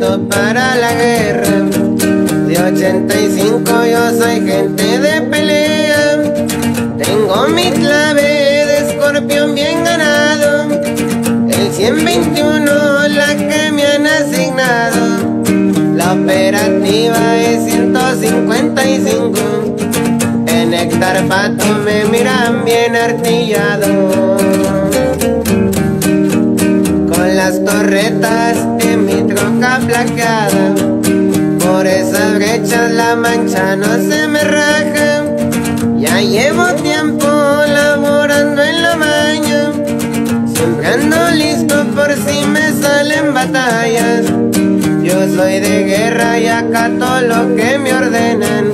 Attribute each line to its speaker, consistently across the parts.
Speaker 1: para la guerra. De 85 yo soy gente de pelea. Tengo mi clave de escorpión bien ganado. El 121 la que me han asignado. La operativa es 155. En Héctor Pato me miran bien artillado las torretas Por esas brechas la mancha no se me raja. Ya llevo tiempo laborando en la maña. Siempre listo por si me salen batallas. Yo soy de guerra y acato lo que me ordenan.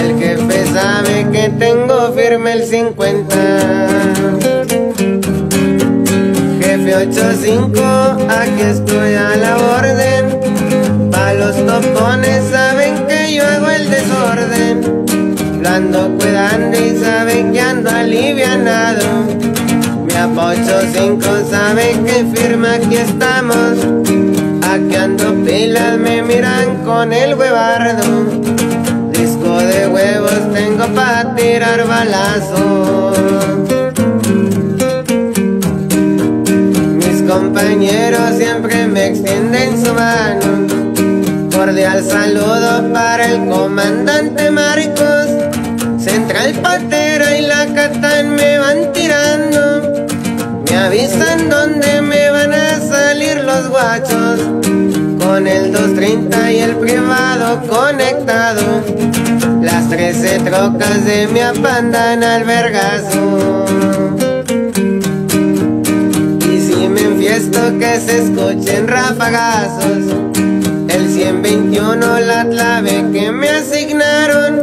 Speaker 1: El jefe sabe que tengo firme el 50. 85, aquí estoy a la orden. Saben que yo hago el desorden. Lo ando cuidando y saben que ando alivianado. Mi apocho 5 saben que firma aquí estamos. Aquí pilas, me miran con el huevardo. Disco de huevos tengo pa' tirar balazos. compañeros siempre me extienden su mano. Cordial saludo para el comandante Marcos. Central Patera y la Catán me van tirando. Me avisan dónde me van a salir los guachos. Con el 230 y el privado conectado. Las 13 trocas de mi apandan al vergazo. esto que se escuchen rafagazos. El 121 la clave que me asignaron.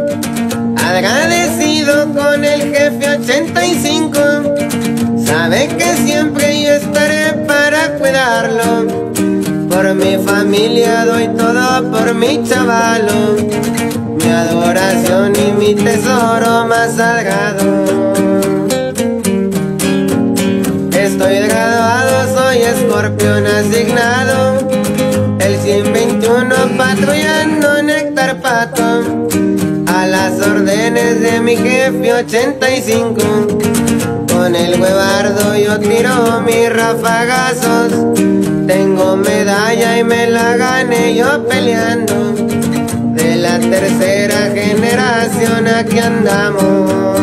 Speaker 1: Agradecido con el jefe 85. Sabe que siempre yo estaré para cuidarlo. Por mi familia doy todo por mi chavalo. Mi adoración y mi tesoro más sagrado. Estoy graduado, soy escorpión asignado. 121 patrullando Néctar Pato. A las órdenes de mi jefe 85. Con el huevardo yo tiro mis rafagazos. Tengo medalla y me la gané yo peleando. De la tercera generación aquí andamos.